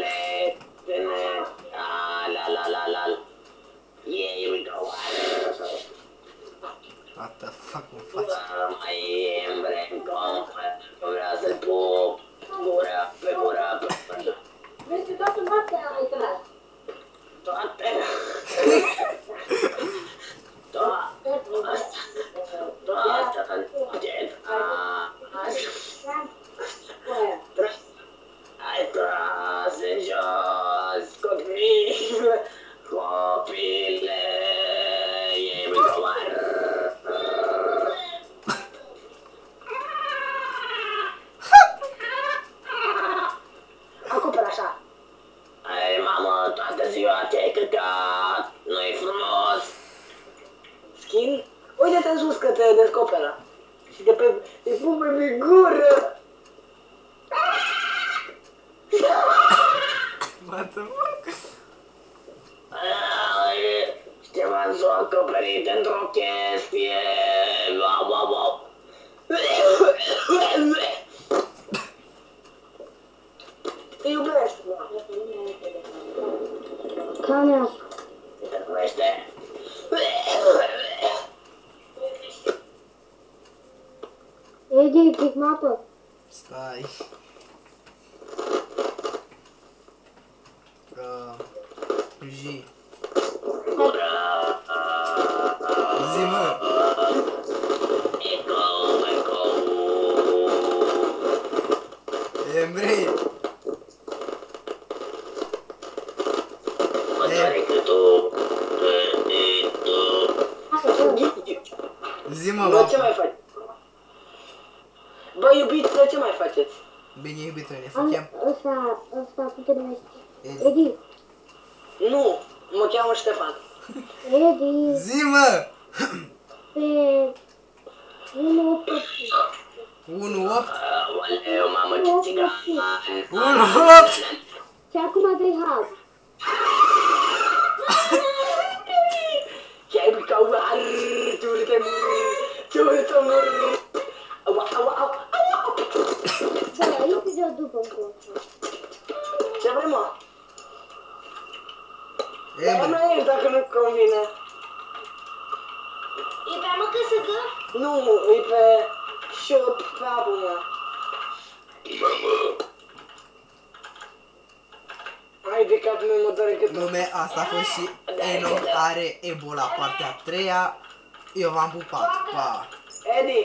Bye. Te descoperă. Și te, pe, te pupă pe gură. What the fuck? Ai, Ștefan s-a acoperit într-o chestie. Wow, wow, wow. Te iubesc. Camera. Se Найди этих мапок. Sky. Ура. Жи. Зима. Эмбрей. Зима. Ну, что, Bă, ce mă. mai faci? Bă, iubiți, ce mai faceți? Bine iubitule, ne Am facem. ăsta, ăsta, cum te numești? Edi. Edi. Nu, mă cheamă Ștefan. Edi, Zi mă. pe 1 8 1, 8. Aoleu, mamă, ce țigan. 1, 8. Și acum dai hal. Ce ai ca uar, ciurte mur, ciurte mur. Au, au, au, au. Da, aici de după încolo. Ce vrei, mă? Dar Emre. nu e dacă nu convine. E pe mă că să gă? Nu, e pe shop pe apă, mă. Hai de cap mi mă doare cât Lume, asta a fost și Enoch are Ebola partea a treia. Eu v-am pupat. Pa. Eddie.